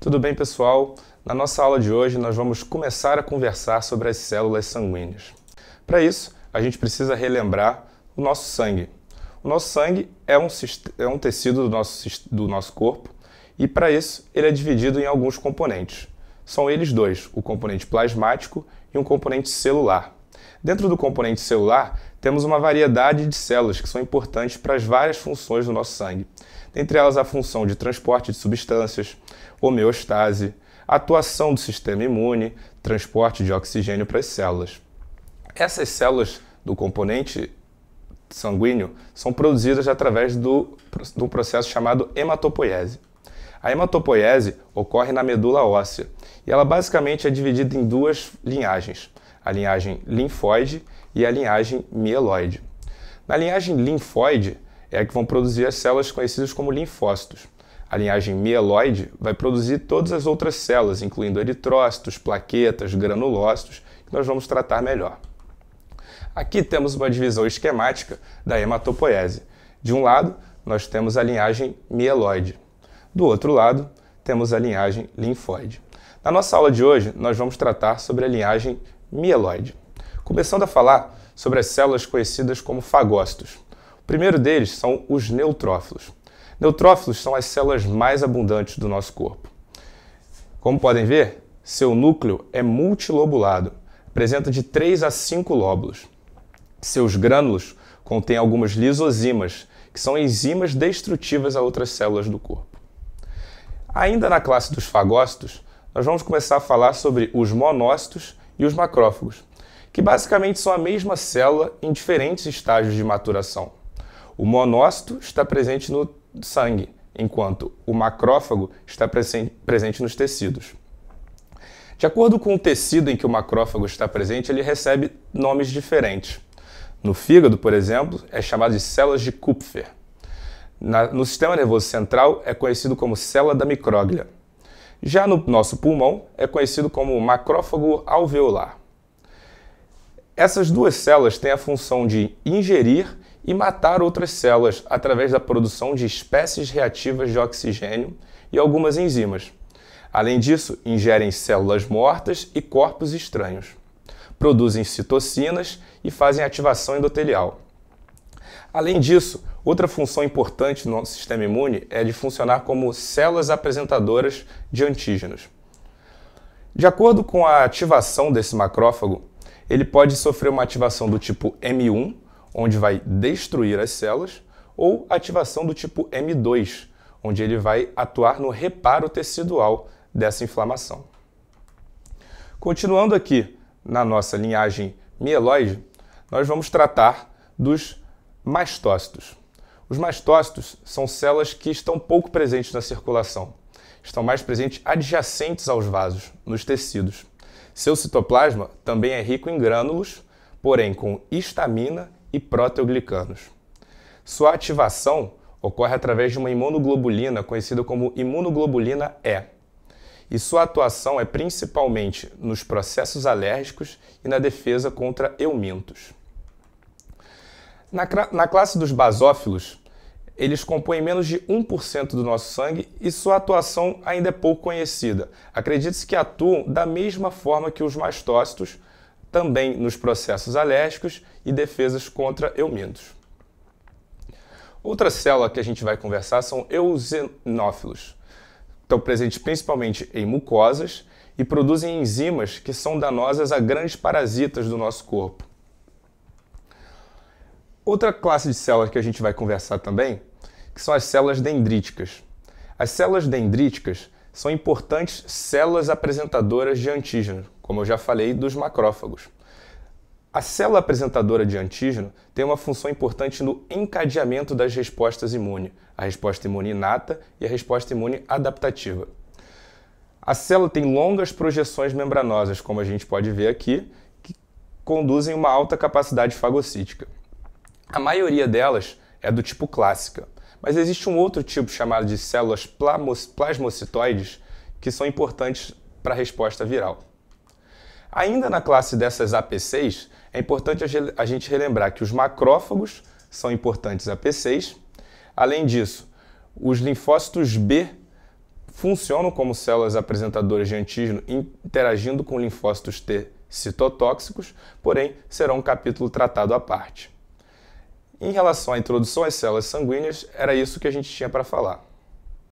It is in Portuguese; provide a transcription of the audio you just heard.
Tudo bem, pessoal? Na nossa aula de hoje, nós vamos começar a conversar sobre as células sanguíneas. Para isso, a gente precisa relembrar o nosso sangue. O nosso sangue é um, é um tecido do nosso, do nosso corpo e, para isso, ele é dividido em alguns componentes. São eles dois, o componente plasmático e um componente celular. Dentro do componente celular, temos uma variedade de células que são importantes para as várias funções do nosso sangue. Dentre elas, a função de transporte de substâncias, homeostase, atuação do sistema imune, transporte de oxigênio para as células. Essas células do componente sanguíneo são produzidas através do, do processo chamado hematopoiese. A hematopoiese ocorre na medula óssea e ela basicamente é dividida em duas linhagens, a linhagem linfóide e a linhagem mieloide. Na linhagem linfóide é a que vão produzir as células conhecidas como linfócitos. A linhagem mieloide vai produzir todas as outras células, incluindo eritrócitos, plaquetas, granulócitos, que nós vamos tratar melhor. Aqui temos uma divisão esquemática da hematopoiese. De um lado, nós temos a linhagem mieloide. Do outro lado, temos a linhagem linfóide. Na nossa aula de hoje, nós vamos tratar sobre a linhagem mieloide. Começando a falar sobre as células conhecidas como fagócitos. O primeiro deles são os neutrófilos. Neutrófilos são as células mais abundantes do nosso corpo. Como podem ver, seu núcleo é multilobulado, apresenta de 3 a 5 lóbulos. Seus grânulos contêm algumas lisozimas, que são enzimas destrutivas a outras células do corpo. Ainda na classe dos fagócitos, nós vamos começar a falar sobre os monócitos e os macrófagos, que basicamente são a mesma célula em diferentes estágios de maturação. O monócito está presente no sangue, enquanto o macrófago está presente nos tecidos. De acordo com o tecido em que o macrófago está presente, ele recebe nomes diferentes. No fígado, por exemplo, é chamado de células de Kupfer. Na, no sistema nervoso central é conhecido como célula da micróglia. Já no nosso pulmão é conhecido como macrófago alveolar. Essas duas células têm a função de ingerir e matar outras células através da produção de espécies reativas de oxigênio e algumas enzimas. Além disso, ingerem células mortas e corpos estranhos. Produzem citocinas e fazem ativação endotelial. Além disso, outra função importante no nosso sistema imune é de funcionar como células apresentadoras de antígenos. De acordo com a ativação desse macrófago, ele pode sofrer uma ativação do tipo M1, onde vai destruir as células, ou ativação do tipo M2, onde ele vai atuar no reparo tecidual dessa inflamação. Continuando aqui na nossa linhagem mieloide, nós vamos tratar dos mastócitos. Os mastócitos são células que estão pouco presentes na circulação. Estão mais presentes adjacentes aos vasos, nos tecidos. Seu citoplasma também é rico em grânulos, porém com histamina e proteoglicanos. Sua ativação ocorre através de uma imunoglobulina conhecida como imunoglobulina E. E sua atuação é principalmente nos processos alérgicos e na defesa contra eumintos. Na, na classe dos basófilos, eles compõem menos de 1% do nosso sangue e sua atuação ainda é pouco conhecida. Acredite-se que atuam da mesma forma que os mastócitos, também nos processos alérgicos e defesas contra eumintos. Outra célula que a gente vai conversar são eosinófilos. Estão presentes principalmente em mucosas e produzem enzimas que são danosas a grandes parasitas do nosso corpo. Outra classe de células que a gente vai conversar também, que são as células dendríticas. As células dendríticas são importantes células apresentadoras de antígeno, como eu já falei dos macrófagos. A célula apresentadora de antígeno tem uma função importante no encadeamento das respostas imunes, a resposta imune inata e a resposta imune adaptativa. A célula tem longas projeções membranosas, como a gente pode ver aqui, que conduzem uma alta capacidade fagocítica. A maioria delas é do tipo clássica, mas existe um outro tipo chamado de células plasmocitoides que são importantes para a resposta viral. Ainda na classe dessas AP6, é importante a gente relembrar que os macrófagos são importantes AP6. Além disso, os linfócitos B funcionam como células apresentadoras de antígeno interagindo com linfócitos T citotóxicos, porém serão um capítulo tratado à parte. Em relação à introdução às células sanguíneas, era isso que a gente tinha para falar.